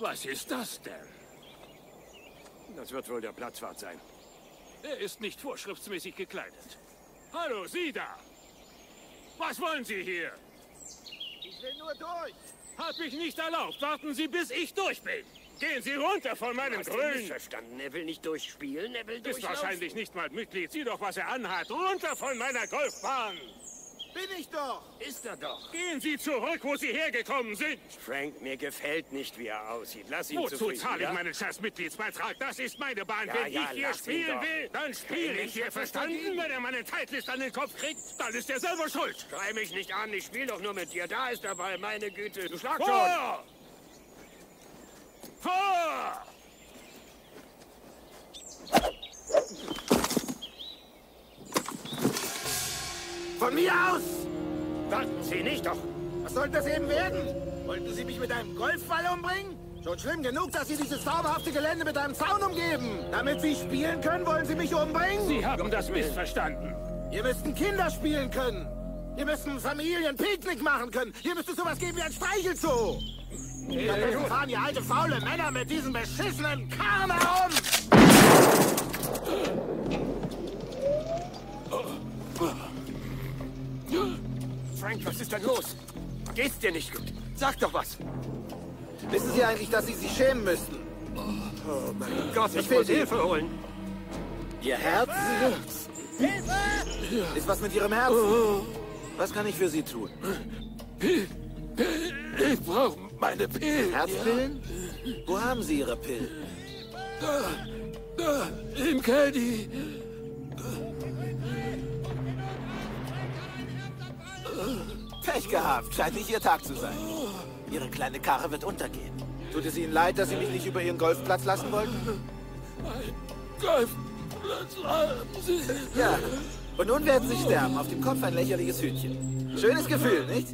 Was ist das denn? Das wird wohl der Platzwart sein. Er ist nicht vorschriftsmäßig gekleidet. Hallo, Sie da! Was wollen Sie hier? Ich will nur durch. Hab ich nicht erlaubt. Warten Sie, bis ich durch bin. Gehen Sie runter von meinem Hast Grün. missverstanden? Er will nicht durchspielen, er will Ist durchlaufen. wahrscheinlich nicht mal Mitglied. Sieh doch, was er anhat. Runter von meiner Golfbahn. Bin ich doch. Ist er doch. Gehen Sie zurück, wo Sie hergekommen sind. Frank, mir gefällt nicht, wie er aussieht. Lass ihn Wozu zufrieden, zahle ich ja? meinen scheiß Mitgliedsbeitrag? Das ist meine Bahn. Ja, Wenn ja, ich hier spielen will, dann spiele ich hier. Verstanden? Wenn er meine Tightlist an den Kopf kriegt, dann ist er selber schuld. Schrei mich nicht an, ich spiele doch nur mit dir. Da ist der Ball, meine Güte. Du schlag schon. Vor! Vor! Von mir aus. Warten Sie nicht doch. Was sollte das eben werden? Wollten Sie mich mit einem Golfball umbringen? Schon schlimm genug, dass Sie dieses zauberhafte Gelände mit einem Zaun umgeben. Damit Sie spielen können, wollen Sie mich umbringen? Sie haben das missverstanden. Ihr müssten Kinder spielen können. Ihr müssen Familien Picknick machen können. Hier müsste es sowas geben wie ein Streichelzoo. Stattdessen fahren die alte faule Männer mit diesen beschissenen Karren herum. Frank, was ist denn los? Geht's dir nicht gut? Sag doch was. Wissen Sie eigentlich, dass Sie sich schämen müssten? Oh mein Gott, ich will muss Sie. Hilfe holen. Ihr Herz? Ist was mit Ihrem Herzen? Was kann ich für Sie tun? Ich brauche meine Pillen. Herzpillen? Wo haben Sie Ihre Pillen? Da, im Caddy. Pech gehabt. Scheint nicht Ihr Tag zu sein. Ihre kleine Karre wird untergehen. Tut es Ihnen leid, dass Sie mich nicht über Ihren Golfplatz lassen wollten? Golfplatz haben Sie. Ja. Und nun werden Sie sterben. Auf dem Kopf ein lächerliches Hütchen. Schönes Gefühl, nicht?